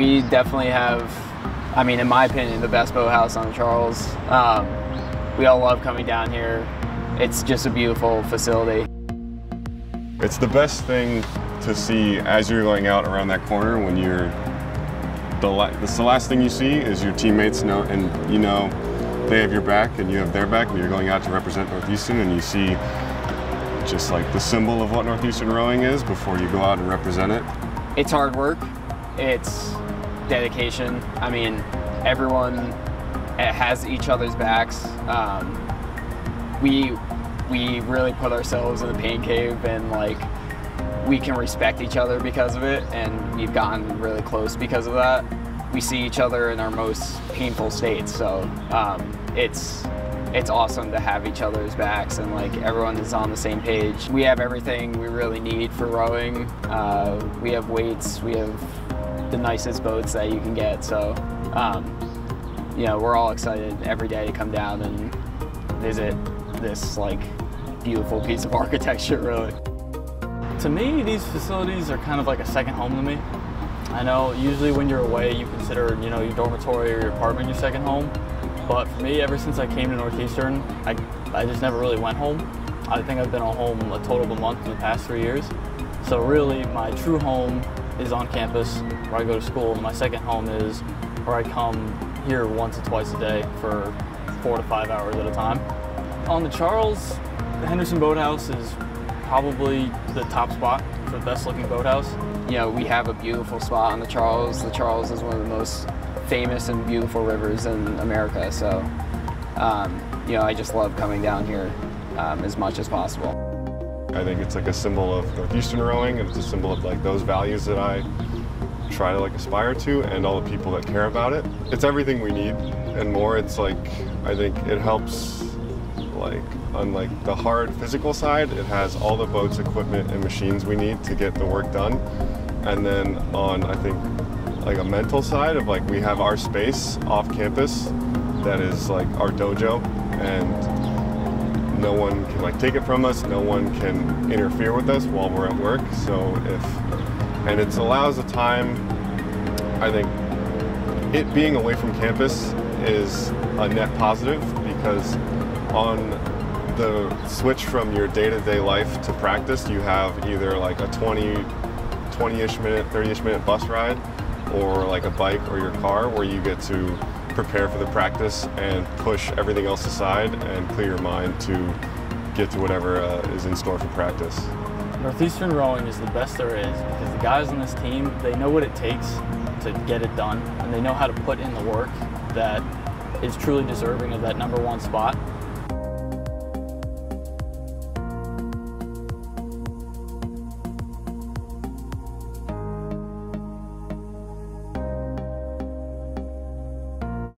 we definitely have, I mean, in my opinion, the best boathouse on the Charles. Um, we all love coming down here. It's just a beautiful facility. It's the best thing to see as you're going out around that corner when you're the, la- the last thing you see is your teammates know and you know they have your back and you have their back and you're going out to represent Northeastern and you see just like the symbol of what Northeastern rowing is before you go out and represent it. It's hard work. It's dedication. I mean, everyone has each other's backs. Um, we we really put ourselves in the pain cave and like we can respect each other because of it and we've gotten really close because of that we see each other in our most painful states so um, it's it's awesome to have each other's backs and like everyone is on the same page we have everything we really need for rowing uh, we have weights we have the nicest boats that you can get so um, you know we're all excited every day to come down and visit this like beautiful piece of architecture, really. To me, these facilities are kind of like a second home to me. I know usually when you're away, you consider you know your dormitory or your apartment your second home. But for me, ever since I came to Northeastern, I, I just never really went home. I think I've been at home a total of a month in the past three years. So really, my true home is on campus where I go to school. My second home is where I come here once or twice a day for four to five hours at a time. On the Charles, the Henderson Boathouse is probably the top spot for the best looking boathouse. You know, we have a beautiful spot on the Charles. The Charles is one of the most famous and beautiful rivers in America. So, um, you know, I just love coming down here um, as much as possible. I think it's like a symbol of Northeastern rowing and it's a symbol of like those values that I try to like aspire to and all the people that care about it. It's everything we need and more. It's like, I think it helps like on like the hard physical side, it has all the boats, equipment, and machines we need to get the work done. And then on I think like a mental side of like we have our space off campus that is like our dojo and no one can like take it from us no one can interfere with us while we're at work. So if and it allows a time i think it being away from campus is a net positive because on the switch from your day-to-day life to practice, you have either like a 20, 20-ish minute, 30-ish minute bus ride, or like a bike or your car where you get to prepare for the practice and push everything else aside and clear your mind to get to whatever uh, is in store for practice. Northeastern rowing is the best there is because the guys on this team, they know what it takes to get it done and they know how to put in the work that is truly deserving of that number one spot.